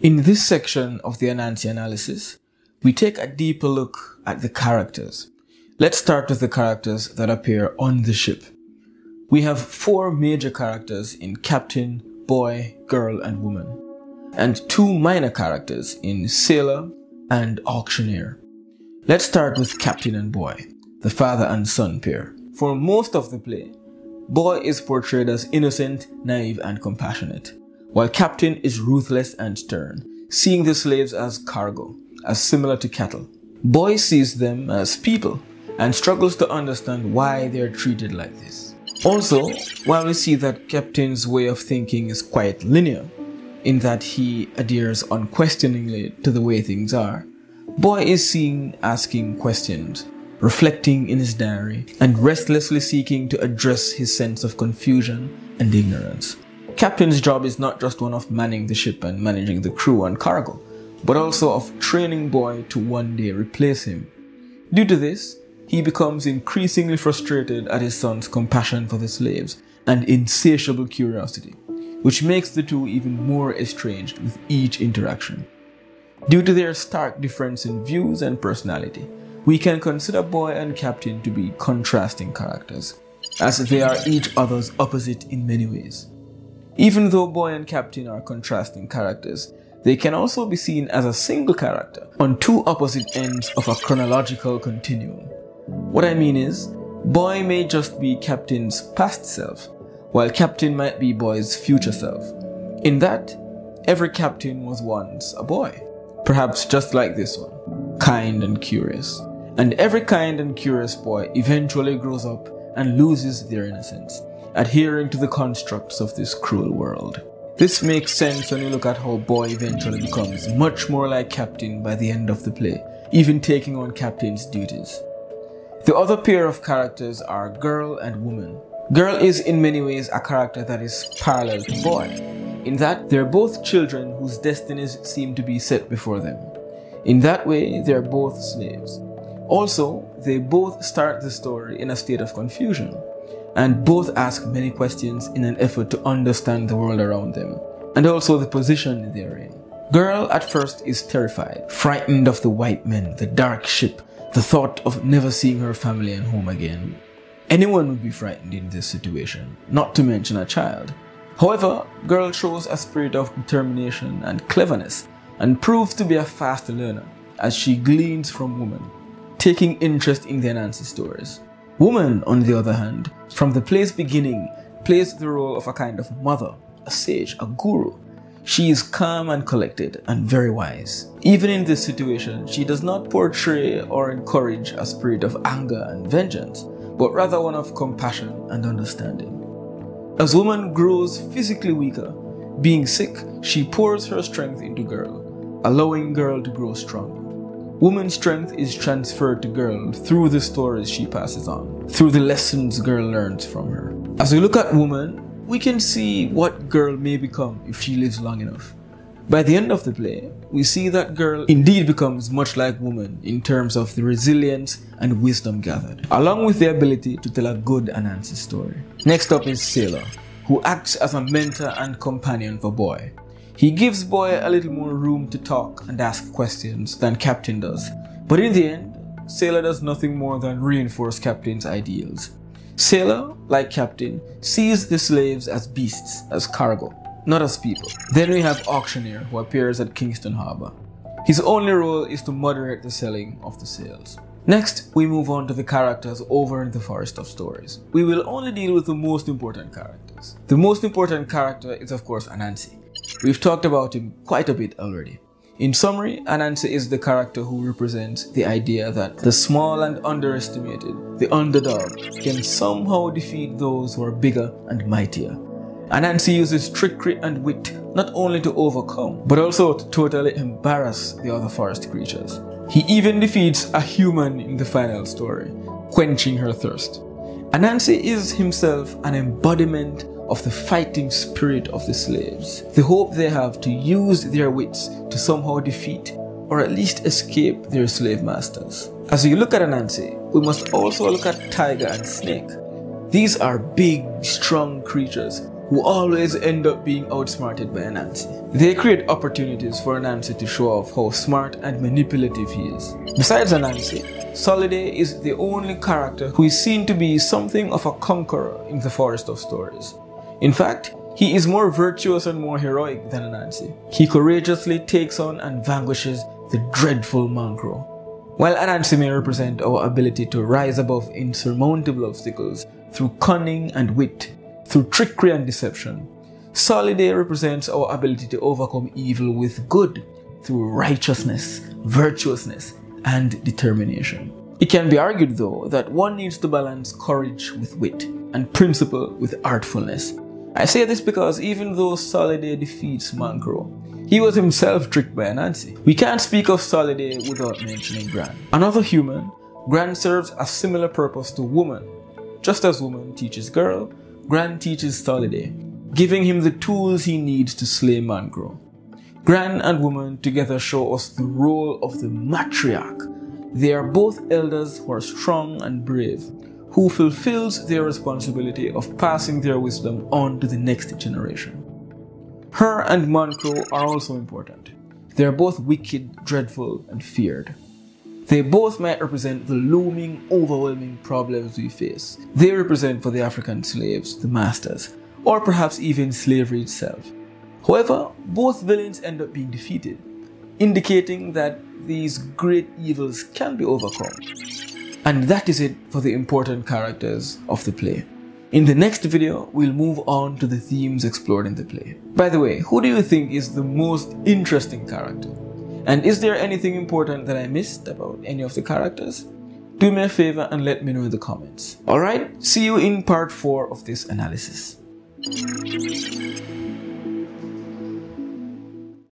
In this section of the Anansi analysis, we take a deeper look at the characters. Let's start with the characters that appear on the ship. We have four major characters in Captain, Boy, Girl, and Woman, and two minor characters in Sailor and Auctioneer. Let's start with Captain and Boy, the father and son pair. For most of the play, Boy is portrayed as innocent, naive, and compassionate while Captain is ruthless and stern, seeing the slaves as cargo, as similar to cattle. Boy sees them as people and struggles to understand why they are treated like this. Also, while we see that Captain's way of thinking is quite linear, in that he adheres unquestioningly to the way things are, Boy is seen asking questions, reflecting in his diary, and restlessly seeking to address his sense of confusion and ignorance. Captain's job is not just one of manning the ship and managing the crew and cargo, but also of training Boy to one day replace him. Due to this, he becomes increasingly frustrated at his son's compassion for the slaves and insatiable curiosity, which makes the two even more estranged with each interaction. Due to their stark difference in views and personality, we can consider Boy and Captain to be contrasting characters, as they are each other's opposite in many ways. Even though Boy and Captain are contrasting characters, they can also be seen as a single character on two opposite ends of a chronological continuum. What I mean is, Boy may just be Captain's past self, while Captain might be Boy's future self. In that, every Captain was once a boy, perhaps just like this one, kind and curious. And every kind and curious boy eventually grows up and loses their innocence adhering to the constructs of this cruel world. This makes sense when you look at how Boy eventually becomes much more like Captain by the end of the play, even taking on Captain's duties. The other pair of characters are Girl and Woman. Girl is in many ways a character that is parallel to Boy, in that they're both children whose destinies seem to be set before them. In that way, they're both slaves. Also, they both start the story in a state of confusion and both ask many questions in an effort to understand the world around them and also the position they're in. Girl at first is terrified, frightened of the white men, the dark ship, the thought of never seeing her family and home again. Anyone would be frightened in this situation, not to mention a child. However, Girl shows a spirit of determination and cleverness and proves to be a fast learner as she gleans from women, taking interest in their Anansi stories. Woman, on the other hand, from the play's beginning, plays the role of a kind of mother, a sage, a guru. She is calm and collected and very wise. Even in this situation, she does not portray or encourage a spirit of anger and vengeance, but rather one of compassion and understanding. As woman grows physically weaker, being sick, she pours her strength into girl, allowing girl to grow strong. Woman's strength is transferred to girl through the stories she passes on, through the lessons girl learns from her. As we look at woman, we can see what girl may become if she lives long enough. By the end of the play, we see that girl indeed becomes much like woman in terms of the resilience and wisdom gathered, along with the ability to tell a good Anansi story. Next up is Sailor, who acts as a mentor and companion for Boy. He gives Boy a little more room to talk and ask questions than Captain does, but in the end, Sailor does nothing more than reinforce Captain's ideals. Sailor, like Captain, sees the slaves as beasts, as cargo, not as people. Then we have Auctioneer, who appears at Kingston Harbor. His only role is to moderate the selling of the sails. Next, we move on to the characters over in the Forest of Stories. We will only deal with the most important characters. The most important character is of course Anansi. We've talked about him quite a bit already. In summary, Anansi is the character who represents the idea that the small and underestimated, the underdog, can somehow defeat those who are bigger and mightier. Anansi uses trickery and wit not only to overcome, but also to totally embarrass the other forest creatures. He even defeats a human in the final story, quenching her thirst. Anansi is himself an embodiment of the fighting spirit of the slaves, the hope they have to use their wits to somehow defeat or at least escape their slave masters. As we look at Anansi, we must also look at Tiger and Snake. These are big, strong creatures who always end up being outsmarted by Anansi. They create opportunities for Anansi to show off how smart and manipulative he is. Besides Anansi, Soliday is the only character who is seen to be something of a conqueror in the Forest of Stories. In fact, he is more virtuous and more heroic than Anansi. He courageously takes on and vanquishes the dreadful Mancrow. While Anansi may represent our ability to rise above insurmountable obstacles through cunning and wit, through trickery and deception, Soliday represents our ability to overcome evil with good through righteousness, virtuousness, and determination. It can be argued, though, that one needs to balance courage with wit and principle with artfulness. I say this because even though Soliday defeats Mancrow, he was himself tricked by Anansi. We can't speak of Soliday without mentioning Gran. Another human, Gran serves a similar purpose to woman. Just as woman teaches girl, Gran teaches Soliday, giving him the tools he needs to slay Mancrow. Gran and woman together show us the role of the matriarch. They are both elders who are strong and brave, who fulfills their responsibility of passing their wisdom on to the next generation. Her and Mancrow are also important. They are both wicked, dreadful, and feared. They both might represent the looming, overwhelming problems we face. They represent for the African slaves, the masters, or perhaps even slavery itself. However, both villains end up being defeated, indicating that these great evils can be overcome. And that is it for the important characters of the play. In the next video, we'll move on to the themes explored in the play. By the way, who do you think is the most interesting character? And is there anything important that I missed about any of the characters? Do me a favor and let me know in the comments. Alright, see you in part 4 of this analysis.